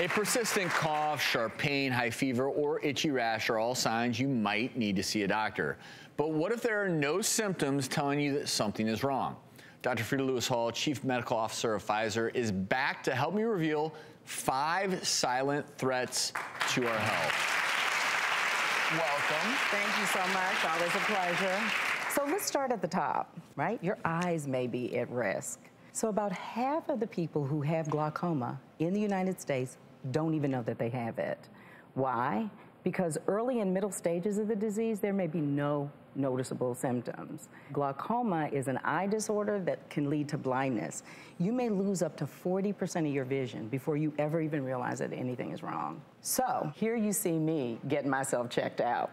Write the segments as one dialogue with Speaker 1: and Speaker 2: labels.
Speaker 1: A persistent cough, sharp pain, high fever, or itchy rash are all signs you might need to see a doctor. But what if there are no symptoms telling you that something is wrong? Dr. Freda Lewis Hall, Chief Medical Officer of Pfizer, is back to help me reveal five silent threats to our health. Welcome.
Speaker 2: Thank you so much. Always a pleasure. So let's start at the top, right? Your eyes may be at risk. So about half of the people who have glaucoma in the United States don't even know that they have it. Why? Because early and middle stages of the disease, there may be no noticeable symptoms. Glaucoma is an eye disorder that can lead to blindness. You may lose up to 40% of your vision before you ever even realize that anything is wrong. So here you see me getting myself checked out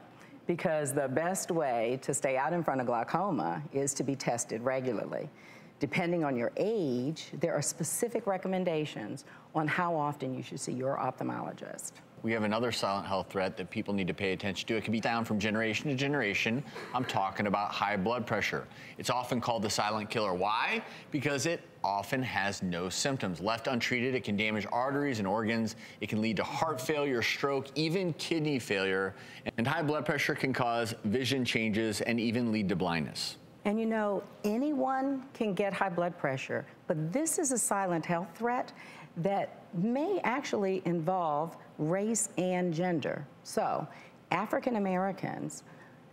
Speaker 2: because the best way to stay out in front of glaucoma is to be tested regularly depending on your age, there are specific recommendations on how often you should see your ophthalmologist.
Speaker 1: We have another silent health threat that people need to pay attention to. It can be down from generation to generation. I'm talking about high blood pressure. It's often called the silent killer. Why? Because it often has no symptoms. Left untreated, it can damage arteries and organs. It can lead to heart failure, stroke, even kidney failure. And high blood pressure can cause vision changes and even lead to blindness.
Speaker 2: And you know, anyone can get high blood pressure, but this is a silent health threat that may actually involve race and gender. So, African Americans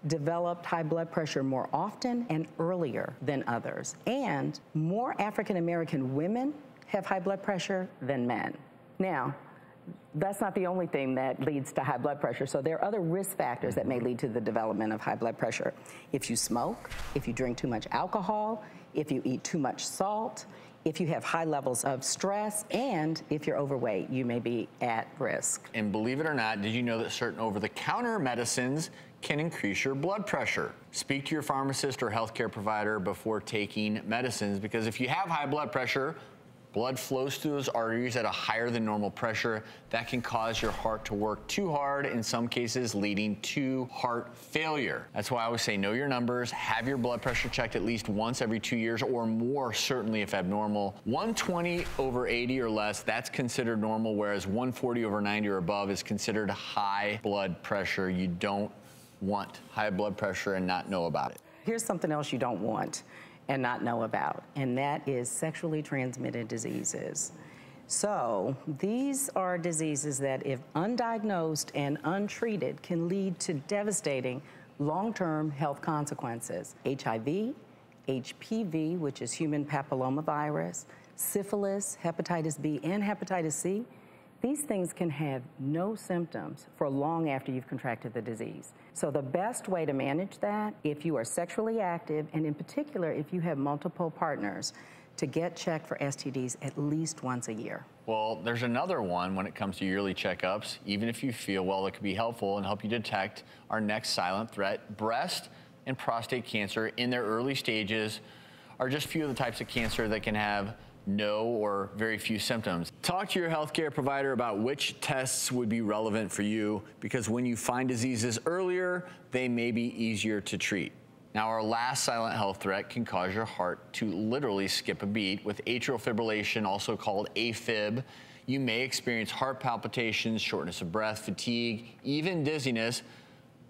Speaker 2: developed high blood pressure more often and earlier than others. And more African American women have high blood pressure than men. Now, that's not the only thing that leads to high blood pressure. So there are other risk factors that may lead to the development of high blood pressure. If you smoke, if you drink too much alcohol, if you eat too much salt, if you have high levels of stress, and if you're overweight, you may be at risk.
Speaker 1: And believe it or not, did you know that certain over-the-counter medicines can increase your blood pressure? Speak to your pharmacist or healthcare provider before taking medicines because if you have high blood pressure, Blood flows through those arteries at a higher than normal pressure. That can cause your heart to work too hard, in some cases leading to heart failure. That's why I always say know your numbers, have your blood pressure checked at least once every two years or more, certainly if abnormal. 120 over 80 or less, that's considered normal, whereas 140 over 90 or above is considered high blood pressure. You don't want high blood pressure and not know about it.
Speaker 2: Here's something else you don't want and not know about, and that is sexually transmitted diseases. So these are diseases that, if undiagnosed and untreated, can lead to devastating long-term health consequences. HIV, HPV, which is human papillomavirus, syphilis, hepatitis B, and hepatitis C, these things can have no symptoms for long after you've contracted the disease. So the best way to manage that, if you are sexually active, and in particular, if you have multiple partners, to get checked for STDs at least once a year.
Speaker 1: Well, there's another one when it comes to yearly checkups, even if you feel well, it could be helpful and help you detect our next silent threat. Breast and prostate cancer in their early stages are just few of the types of cancer that can have no or very few symptoms. Talk to your healthcare provider about which tests would be relevant for you because when you find diseases earlier, they may be easier to treat. Now, our last silent health threat can cause your heart to literally skip a beat with atrial fibrillation, also called AFib. You may experience heart palpitations, shortness of breath, fatigue, even dizziness.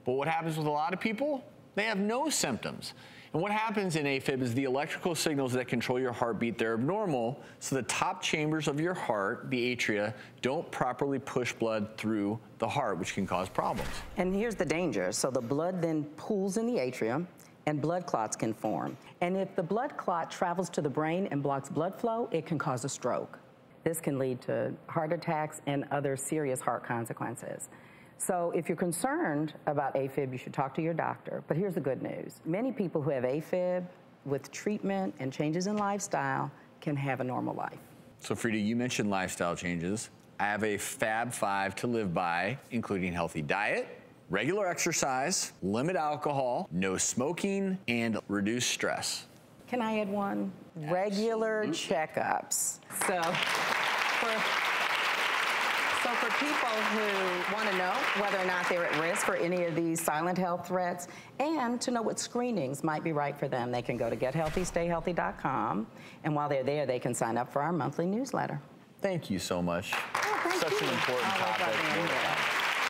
Speaker 1: But what happens with a lot of people? They have no symptoms. And what happens in AFib is the electrical signals that control your heartbeat, they're abnormal, so the top chambers of your heart, the atria, don't properly push blood through the heart, which can cause problems.
Speaker 2: And here's the danger. So the blood then pools in the atrium, and blood clots can form. And if the blood clot travels to the brain and blocks blood flow, it can cause a stroke. This can lead to heart attacks and other serious heart consequences. So if you're concerned about AFib, you should talk to your doctor. But here's the good news. Many people who have AFib with treatment and changes in lifestyle can have a normal life.
Speaker 1: So Freda, you mentioned lifestyle changes. I have a Fab Five to live by, including healthy diet, regular exercise, limit alcohol, no smoking, and reduce stress.
Speaker 2: Can I add one? Regular checkups. So for so for people who want to know whether or not they're at risk for any of these silent health threats and to know what screenings might be right for them, they can go to gethealthystayhealthy.com. And while they're there, they can sign up for our monthly newsletter.
Speaker 1: Thank you so much.
Speaker 2: Oh, thank
Speaker 1: Such
Speaker 2: you.
Speaker 1: an important topic.